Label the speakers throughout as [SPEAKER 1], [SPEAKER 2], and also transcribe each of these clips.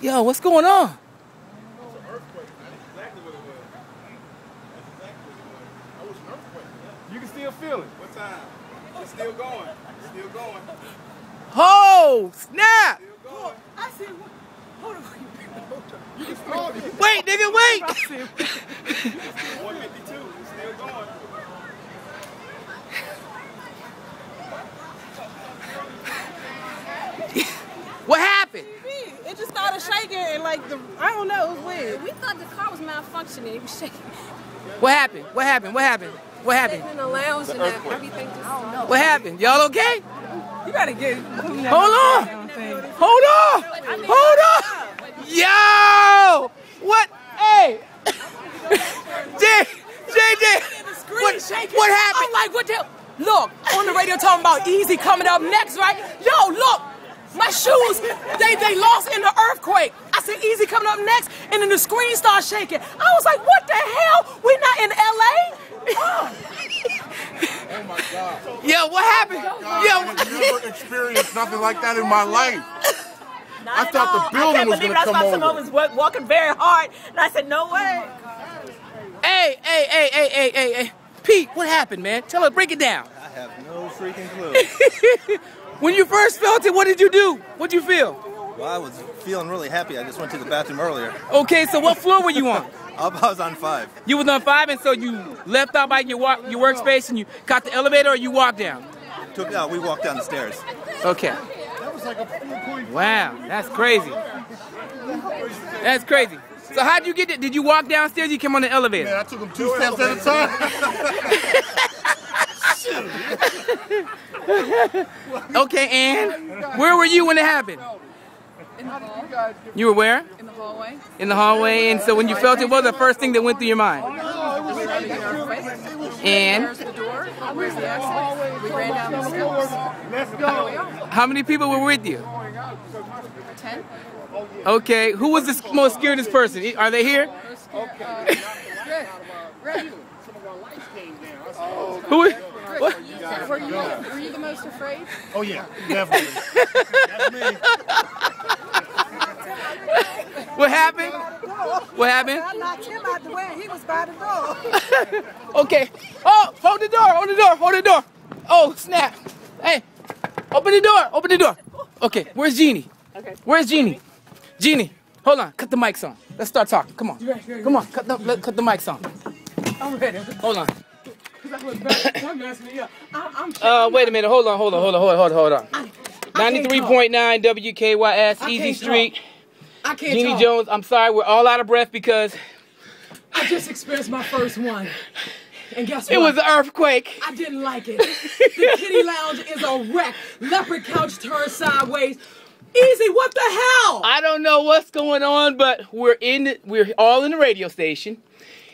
[SPEAKER 1] Yo, what's going on?
[SPEAKER 2] You can still feel it. What time? It's still going. It's still going.
[SPEAKER 1] Oh, snap!
[SPEAKER 3] I see. Hold on.
[SPEAKER 1] Wait, nigga, wait!
[SPEAKER 2] 152. It's still going.
[SPEAKER 1] What happened?
[SPEAKER 3] It just started shaking and like the I don't know, it was weird.
[SPEAKER 4] We thought the car was malfunctioning. It was shaking.
[SPEAKER 1] What happened? What happened? What happened? What happened?
[SPEAKER 4] In the lounge and that, everything just. I don't know.
[SPEAKER 1] What happened? Y'all okay?
[SPEAKER 3] You gotta get
[SPEAKER 1] Hold on! Hold on! Hold on! Yo! What? Hey! J, JJ! What, what happened?
[SPEAKER 3] I'm like, what the? Look, on the radio talking about Easy coming up next, right? Yo, look, my shoes, they they lost in the earthquake. I said Easy coming up next, and then the screen starts shaking. I was like, what the hell? We're not in LA? Oh my god.
[SPEAKER 1] Yo, what happened?
[SPEAKER 5] I've never experienced nothing like that in my life. I
[SPEAKER 6] Not at
[SPEAKER 5] thought the
[SPEAKER 6] all.
[SPEAKER 5] building
[SPEAKER 6] I can't
[SPEAKER 5] was
[SPEAKER 6] believe
[SPEAKER 5] gonna
[SPEAKER 6] it. I
[SPEAKER 5] come
[SPEAKER 6] saw
[SPEAKER 5] over.
[SPEAKER 6] someone was walking very hard, and I said, "No way."
[SPEAKER 1] hey, hey, hey, hey, hey, hey, hey. Pete, what happened, man? Tell us, break it down.
[SPEAKER 7] I have no freaking clue.
[SPEAKER 1] When you first felt it, what did you do? What'd you feel?
[SPEAKER 7] Well, I was feeling really happy. I just went to the bathroom earlier.
[SPEAKER 1] Okay, so what floor were you on?
[SPEAKER 7] I was on five.
[SPEAKER 1] You was on five, and so you left out by your walk, your workspace, and you caught the elevator, or you walked down.
[SPEAKER 7] Took out. We walked down the stairs.
[SPEAKER 1] Okay. That was like a point. Wow, that's crazy. That's crazy. So how did you get it? Did you walk downstairs? Or you came on the elevator.
[SPEAKER 5] Man, I took them two steps at a time.
[SPEAKER 1] Okay, and where were you when it happened?
[SPEAKER 3] In the hall.
[SPEAKER 1] You were where?
[SPEAKER 3] In the hallway.
[SPEAKER 1] In the hallway. And so when you felt it, what was the first thing that went through your mind? And
[SPEAKER 3] Where's the door? Where's the exit? We ran down the steps.
[SPEAKER 1] how many people were with you?
[SPEAKER 3] Ten.
[SPEAKER 1] Okay, who was the most scaredest person? Are they here? Who? What?
[SPEAKER 3] Were you, were you the most afraid?
[SPEAKER 5] Oh yeah, definitely. That's me.
[SPEAKER 1] What happened? What happened?
[SPEAKER 3] I knocked him out the way. He was by the door.
[SPEAKER 1] Okay. Oh, hold the door. Hold the door. Hold the door. Oh, snap. Hey, open the door. Open the door. Okay, where's Jeannie?
[SPEAKER 3] Okay.
[SPEAKER 1] Where's Jeannie? Jeannie, hold on. Cut the mics on. Let's start talking. Come on. Come on. Cut the let, cut the mics on.
[SPEAKER 3] I'm ready.
[SPEAKER 1] Hold on.
[SPEAKER 3] Cause I was back. Don't mess me up. I, I'm.
[SPEAKER 1] Uh, wait a minute. Hold on. Hold on. Hold on. Hold on. Hold on. Hold on.
[SPEAKER 3] I can't
[SPEAKER 1] Ninety-three point nine WKYS Easy
[SPEAKER 3] can't
[SPEAKER 1] Street.
[SPEAKER 3] I can't
[SPEAKER 1] Jeannie
[SPEAKER 3] talk.
[SPEAKER 1] Jones. I'm sorry. We're all out of breath because
[SPEAKER 3] I just experienced my first one. And guess what?
[SPEAKER 1] it was an earthquake.
[SPEAKER 3] I didn't like it. The kitty lounge is a wreck. Leopard couch turned sideways. Easy, what the hell?
[SPEAKER 1] I don't know what's going on, but we're in. The, we're all in the radio station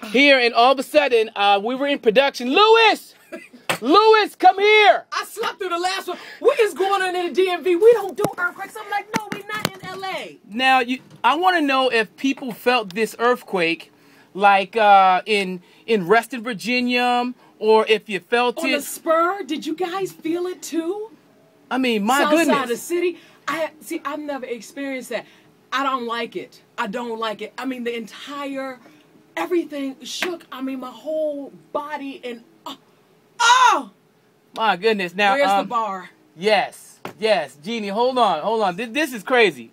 [SPEAKER 1] here, and all of a sudden, uh, we were in production. Lewis, Lewis, come here.
[SPEAKER 3] I slept through the last one. What is going on in the DMV? We don't do earthquakes. I'm like, no, we're not in LA.
[SPEAKER 1] Now, you, I want to know if people felt this earthquake, like uh, in in Reston, Virginia, or if you felt it.
[SPEAKER 3] On the spur, did you guys feel it too?
[SPEAKER 1] I mean, my
[SPEAKER 3] South side of the city. I see. I've never experienced that. I don't like it. I don't like it. I mean, the entire everything shook. I mean, my whole body and oh, oh
[SPEAKER 1] My goodness. Now,
[SPEAKER 3] where's
[SPEAKER 1] um,
[SPEAKER 3] the bar?
[SPEAKER 1] Yes, yes, Jeannie, hold on, hold on. This, this is crazy.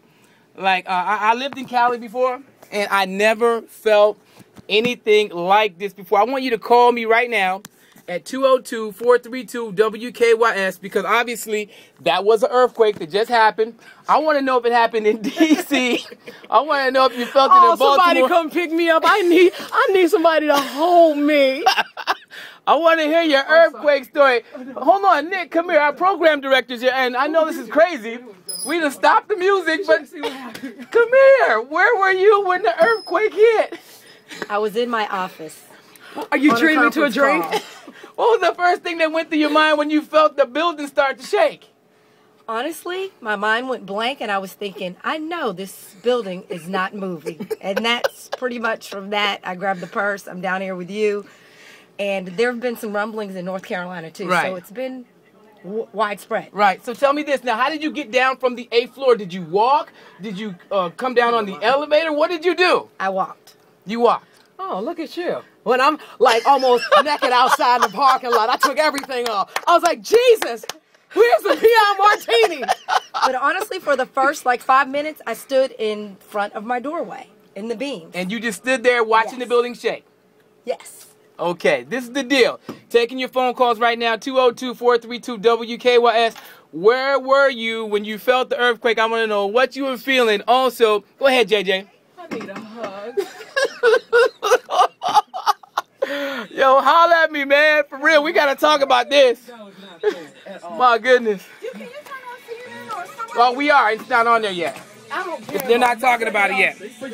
[SPEAKER 1] Like, uh, I, I lived in Cali before, and I never felt anything like this before. I want you to call me right now at 202-432-WKYS because obviously that was an earthquake that just happened. I want to know if it happened in D.C. I want to know if you felt it
[SPEAKER 3] Oh,
[SPEAKER 1] in
[SPEAKER 3] somebody come pick me up. I need I need somebody to hold me.
[SPEAKER 1] I want to hear your earthquake story. Hold on, Nick, come here. Our program director's here, and I know this is crazy. We just stopped the music, but come here. Where were you when the earthquake hit?
[SPEAKER 6] I was in my office.
[SPEAKER 3] Are you
[SPEAKER 6] on a
[SPEAKER 3] treating me to a
[SPEAKER 6] conference
[SPEAKER 3] drink?
[SPEAKER 1] What was the first thing that went through your mind when you felt the building start to shake?
[SPEAKER 6] Honestly, my mind went blank and I was thinking, I know this building is not moving. and that's pretty much from that. I grabbed the purse. I'm down here with you. And there have been some rumblings in North Carolina too.
[SPEAKER 1] Right.
[SPEAKER 6] So it's been w- widespread.
[SPEAKER 1] Right. So tell me this now. How did you get down from the eighth floor? Did you walk? Did you uh, come down on the elevator? What did you do?
[SPEAKER 6] I walked.
[SPEAKER 1] You walked.
[SPEAKER 3] Oh, look at you. When I'm like almost naked outside in the parking lot, I took everything off. I was like, Jesus, where's the Peon Martini?
[SPEAKER 6] But honestly, for the first like five minutes, I stood in front of my doorway in the beams.
[SPEAKER 1] And you just stood there watching the building shake.
[SPEAKER 6] Yes.
[SPEAKER 1] Okay, this is the deal. Taking your phone calls right now 202 432 WKYS. Where were you when you felt the earthquake? I want to know what you were feeling. Also, go ahead, JJ.
[SPEAKER 3] I need a hug.
[SPEAKER 1] Yo, holler at me, man. For real, we got to talk about this. My goodness.
[SPEAKER 4] Can you turn on CNN or something?
[SPEAKER 1] Well, we are. It's not on there yet.
[SPEAKER 3] I don't care.
[SPEAKER 1] They're not talking about it yet.
[SPEAKER 3] For